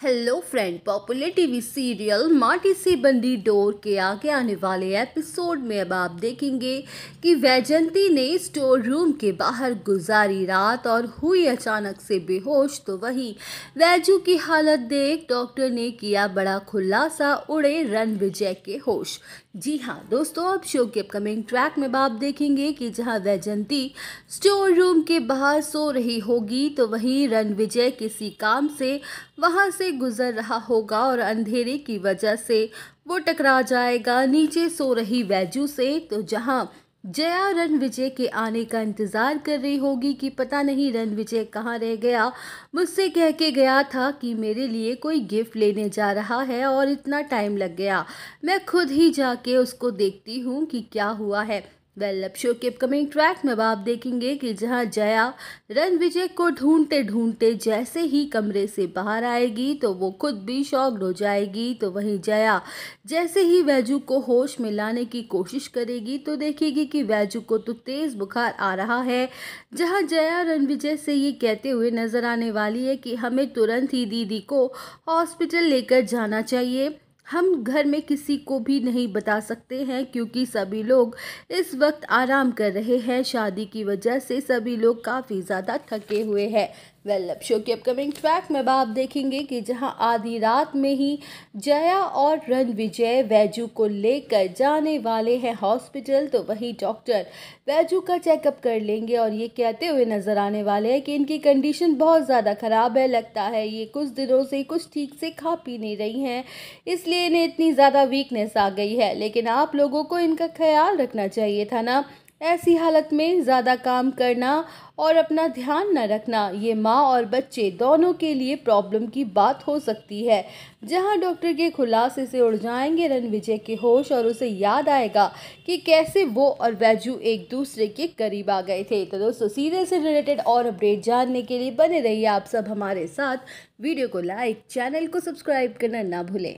Hello friend popular TV serial Mati Se Bandhi door के आगे आने वाले एपिसोड में अब आप देखेंगे कि वैजंती ने स्टोर रूम के बाहर गुजारी रात और हुई अचानक से बेहोश। तो वहीं वैजू की हालत देख डॉक्टर ने किया बड़ा खुलासा, उड़े रन विजय के होश। जी हाँ दोस्तों, अब शो के अपकमिंग ट्रैक में आप देखेंगे कि जहाँ वैजंती स्टोर रूम के बाहर सो रही होगी तो वहीं रन विजय किसी काम से वहाँ से गुजर रहा होगा और अंधेरे की वजह से वो टकरा जाएगा। नीचे सो रही वैजू से तो जहाँ जया रन विजय के आने का इंतज़ार कर रही होगी कि पता नहीं रन विजय कहाँ रह गया, मुझसे कह के गया था कि मेरे लिए कोई गिफ्ट लेने जा रहा है और इतना टाइम लग गया। मैं खुद ही जाके उसको देखती हूँ कि क्या हुआ है। वेल शो के अपकमिंग ट्रैक में अब आप देखेंगे कि जहाँ जया रन विजय को ढूंढते ढूंढते जैसे ही कमरे से बाहर आएगी तो वो खुद भी शॉक्ड हो जाएगी। तो वहीं जया जैसे ही वैजू को होश में लाने की कोशिश करेगी तो देखेगी कि वैजू को तो तेज़ बुखार आ रहा है। जहाँ जया रणविजय से ये कहते हुए नज़र आने वाली है कि हमें तुरंत ही दीदी को हॉस्पिटल लेकर जाना चाहिए। हम घर में किसी को भी नहीं बता सकते हैं क्योंकि सभी लोग इस वक्त आराम कर रहे हैं। शादी की वजह से सभी लोग काफ़ी ज़्यादा थके हुए हैं। वेल अब शो के अपकमिंग ट्रैक में आप देखेंगे कि जहाँ आधी रात में ही जया और रन विजय वैजू को लेकर जाने वाले हैं हॉस्पिटल तो वहीं डॉक्टर वैजू का चेकअप कर लेंगे और ये कहते हुए नज़र आने वाले हैं कि इनकी कंडीशन बहुत ज़्यादा ख़राब है। लगता है ये कुछ दिनों से कुछ ठीक से खा पी नहीं रही हैं, इसलिए इन्हें इतनी ज़्यादा वीकनेस आ गई है। लेकिन आप लोगों को इनका ख्याल रखना चाहिए था ना? ऐसी हालत में ज़्यादा काम करना और अपना ध्यान न रखना, ये माँ और बच्चे दोनों के लिए प्रॉब्लम की बात हो सकती है। जहाँ डॉक्टर के खुलासे से उड़ जाएँगे रणविजय के होश और उसे याद आएगा कि कैसे वो और वैजू एक दूसरे के करीब आ गए थे। तो दोस्तों सीरियल से रिलेटेड और अपडेट जानने के लिए बने रहिए आप सब हमारे साथ। वीडियो को लाइक, चैनल को सब्सक्राइब करना ना भूलें।